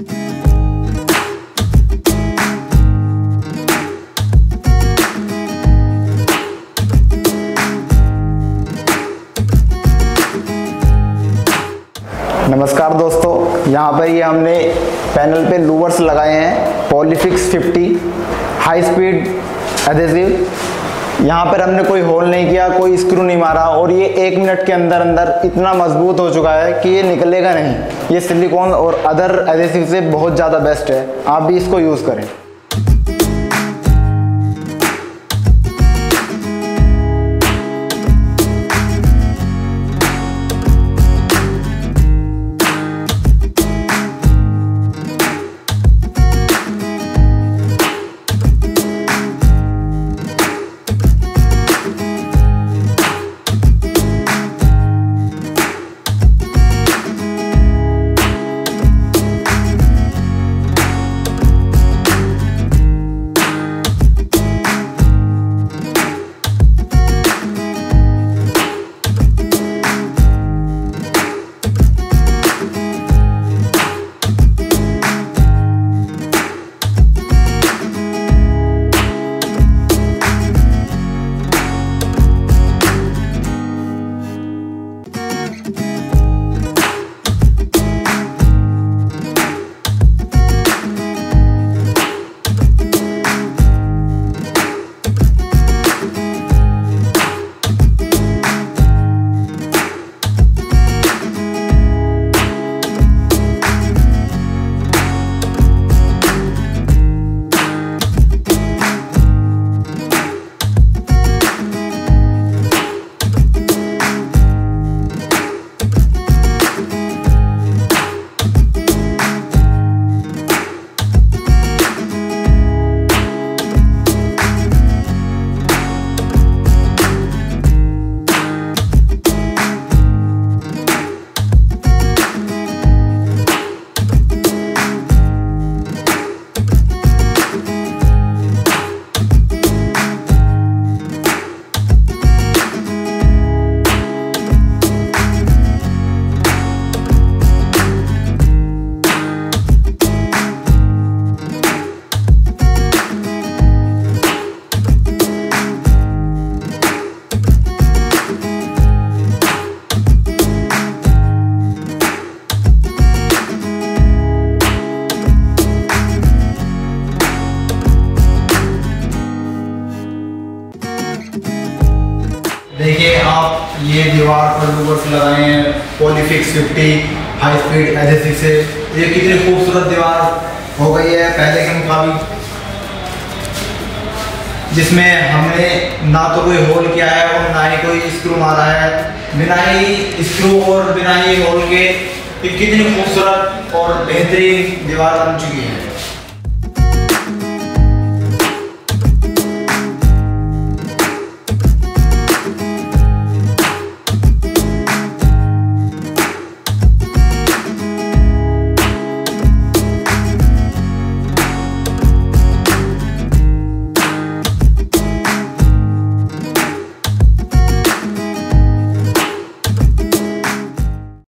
नमस्कार दोस्तों, यहाँ पर ये हमने पैनल पे लूवर्स लगाए हैं, पॉलीफिक्स 50 हाई स्पीड एडेसिव यहाँ पर हमने कोई होल नहीं किया, कोई स्क्रू नहीं मारा और ये एक मिनट के अंदर अंदर इतना मज़बूत हो चुका है कि ये निकलेगा नहीं। ये सिलिकॉन और अदर एजेसिव से बहुत ज़्यादा बेस्ट है। आप भी इसको यूज़ करें। देखिए, आप ये दीवार पर लूवर्स लगाए हैं पॉलीफिक्स 50 हाई स्पीड एडेसिव से। ये कितनी खूबसूरत दीवार हो गई है, पहले के मुकाबले। जिसमें हमने ना तो कोई होल किया है और ना ही कोई स्क्रू मारा है। बिना ही स्क्रू और बिना ही होल के कितनी खूबसूरत और बेहतरीन दीवार बन चुकी है।